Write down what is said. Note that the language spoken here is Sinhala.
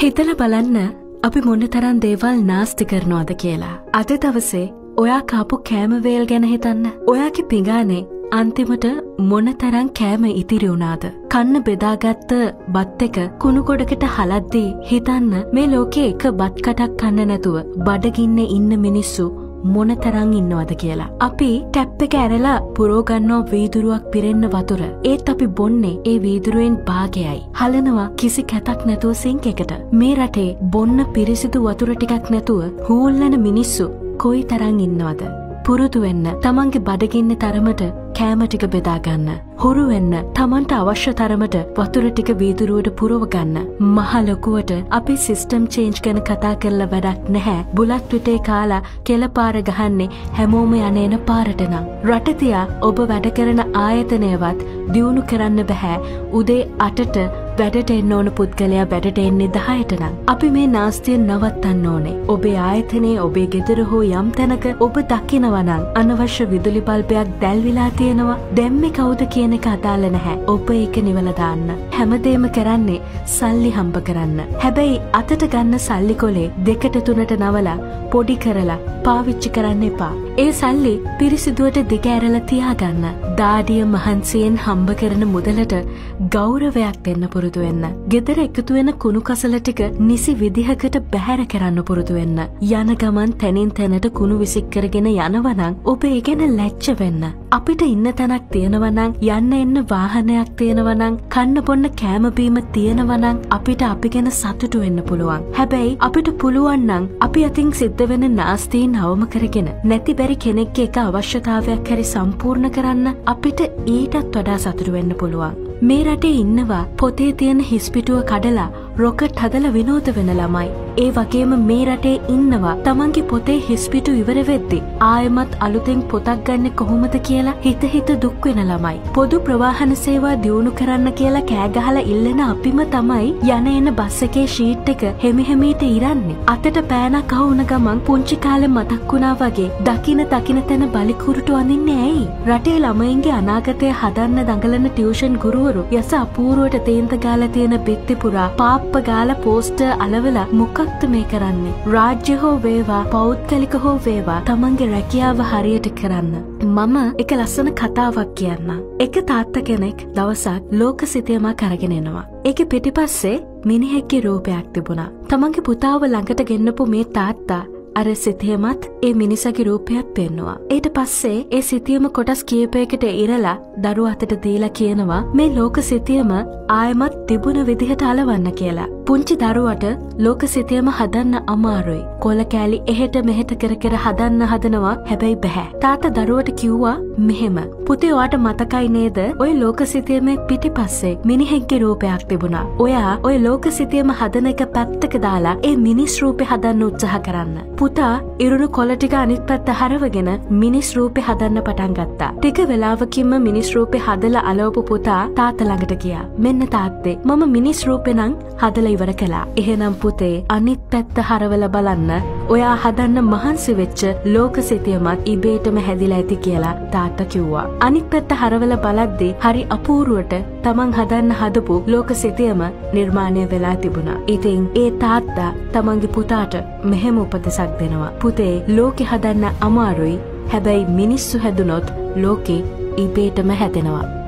හිතල බලන්න අපි මොන්න තරන් දේවල් නාස්ති කරනවාද කියලා. අද දවසේ ඔයා කාපු කෑමවේල් ගැන හිතන්න. ඔයාගේ පිඟානේ අන්තිමට මොන තරං කෑම ඉතිරි වුණාද. කන්න බෙදාගත්ත බත් එක කුණුකොඩකට හලද්දී හිතන්න මේ ලෝකේ එක බත් කටක් කන්න නැතුව බඩගින්න ඉන්න මිනිස්සු මොන තරං ඉන්නවද කියලා. අපි ටැප් එක ඇරලා පුරෝගන්නෝ වීදුරුවක් පිරෙන්න වතුර. ඒත් අපි බොන්නේ ඒ වීදුරුවෙන් භාගයයි. හලනවා කිසි කැතක් නැතුව සිංක එකට. මේ රටේ බොන්න පිරිසිදු වතුර ටිකක් නැතුව හූල්ලන මිනිස්සු කොයි තරං ඉන්නවද. පුරුදු වෙන්න තමන්ගේ බඩගින්න තරමට කෑම ටික බෙදාගන්න. හුරු වෙන්න තමන්ට අවශ්‍ය තරමට වතුර ටික වීදුරුවට පුරවගන්න. මහලොකුවට අපි සිස්ටම් චේන්ජ් ගැන කතා කරලා වැඩක් නැහැ. බුලත් විටේ කාලා කෙලපාර ගහන්නේ හැමෝම යනේන පාරටනම්. රටතියා ඔබ වැඩ කරන ආයතනයවත් දියුණු කරන්න බැහැ උදේ අටට වැඩට එන්න ඕන පුද්ගලයා වැඩට එන්නේ දහයටනම්. අපි මේ නාස්තියෙන් නවත්තන්න ඕනේ. ඔබේ ආයතනයේ ඔබේ ගෙදර හෝ යම් තැනක ඔබ දකිනවනං අනවශ්‍ය විදුලි බල්පයක් දැල්විලා තියෙනවා දැම්මෙ කවුද කියන එක අදාළ නැහැ. ඔබ ඒක නිවල දාන්න. හැමදේම කරන්නේ සල්ලි හම්බ කරන්න. හැබැයි අතට ගන්න සල්ලි කොලේ දෙකට තුනට නවලා පොඩි කරලා පාවිච්චි කරන්න එපා. ඒ සල්ලි පිරිසිදුවට දිග ඇරලා තියාගන්න. දාඩිය මහන්සියෙන් හම්බ කරන මුදලට ගෞරවයක් දෙන්න පුරුදු වෙන්න. ගෙදර එකතු වෙන කුණු කසල ටික නිසි විදිහකට බැහැර කරන්න පුරුදු වෙන්න. යන ගමන් තැනින් තැනට කුණු විසික් කරගෙන යනවනම් ඔබ ඒ ගැන ලැජ්ජ වෙන්න. අපිට ඉන්න තැනක් තියෙනවනං යන්න එන්න වාහනයක් තියෙනවනං කන්න බොන්න කෑමබීම තියෙනවනං අපිට අපි ගැන සතුටු වෙන්න පුළුවන්. හැබැයි අපිට පුළුවන්නං අපි අතින් සිද්ධ වෙන නාස්තීන් අවම කරගෙන නැති බැරි කෙනෙක්ගේ එක අවශ්‍යතාවයක් හැරි සම්පූර්ණ කරන්න අපිට ඊටත් වඩා සතුරු වෙන්න පුළුවන්. මේ රටේ ඉන්නවා පොතේ තියෙන හිස්පිටුව කඩලා රොකට් හදල විනෝද වෙන ළමයි. ඒ වගේම මේ රටේ ඉන්නවා තමන්ගේ පොතේ හිස්පිටු ඉවර වෙද්දි. ආයමත් අලුතෙන් පොතක් ගන්න කොහොමද කියලා හිත හිත දුක් වෙන ළමයි. පොදු ප්‍රවාහන සේවා දියුණු කරන්න කියලා කෑගහලා ඉල්ලන අපිම තමයි යන එන බස් එකේ ෂීට් එක හෙමිහෙමීට ඉරන්නේ. අතට පෑනක් අහුවන ගමන් පුංචි කාලේ මතක් වුණා වගේ දකින දකින තැන බලිකුරුටු අඳින්නේ ඇයි? රටේ ළමයින්ගේ අනාගතය හදන්න දඟලන ටියුෂන් ගුරුවරු යස අපූරුවට තේන්ත ගාලා තියෙන බිත්ති පුරා පාප් අප්ප ගාල පෝස්ට අලවල මොකක්ද මේ කරන්නේ. රාජ්‍ය හෝ වේවා පෞද්ගලික හෝ වේවා තමන්ගේ රැකියාව හරියට කරන්න. මම එක ලස්සන කතාවක් කියන්න. එක තාත්ත කෙනෙක් දවසක් ලෝක සිතයමක් කරගෙනෙනවා. එක පිටිපස්සේ මිනිහෙක්ගේ රූපයක් තිබුණා. තමන්ගේ පුතාව ළඟට ගෙන්න්නපු මේ තාත්තා අර සිතියමත් ඒ මිනිසගේ රූපයක් පෙන්නවා. ඊට පස්සේ ඒ සිතියම කොටස් කීපයකට ඉරලා දරු අතට දීලා කියනවා මේ ලෝක සිතියම ආයමත් තිබුණ විදිහට අලවන්න කියලා. පුංචි දරුවට ලෝක සිතියම හදන්න අමාරුයි. කොල කෑලි එහෙට මෙහෙට කර කර හදන්න හදනවා හැබැයි බැහැ. තාත දරුවට කිව්වා මෙහෙම. පුතේ ඔයාට මතකයි නේද ඔය ලෝක සිතියම පිටි පස්සේ මිනිහෙක්ගේ රූපයක් තිබුණා. ඔයා ඔය ලෝක සිතියම හදන එක පැත්තක දාලා ඒ මිනිස් රූපය හදන්න උත්සාහ කරන්න. පුතා ඉරුණු කොලටික අනිත් පැත්ත හරවගෙන මිනිස් රූපෙ හදන්න පටන් ගත්තා. ටික වෙලාවකින්ම මිනිස් රූපෙ හදල අලවපු පුතා තාත ළඟට ගියා. මෙන්න තාත්තේ මම මිනිස් රූපෙනං හදල ඉවර කළා. එහෙනම් පුතේ අනිත් පැත්ත හරවල බලන්න ඔයා හදන්න මහන්සි වෙච්ච ලෝක සිතියමත් ඉබේටම හැදිලා ඇති කියලා තාත්ත කිව්වා. අනිත් පැත්ත හරවල බලද්දි හරි අපූරුවට තමන් හදන්න හදපු ලෝක සිතියම නිර්මාණය වෙලා තිබුණා. ඉතින් ඒ තාත්තා තමන්ගේ පුතාට මෙහෙම උපදෙසක් දෙනවා. පුතේ ලෝකෙ හදන්න අමාරුයි හැබැයි මිනිස්සු හැදුනොත් ලෝකෙ ඉබේටම හැදෙනවා.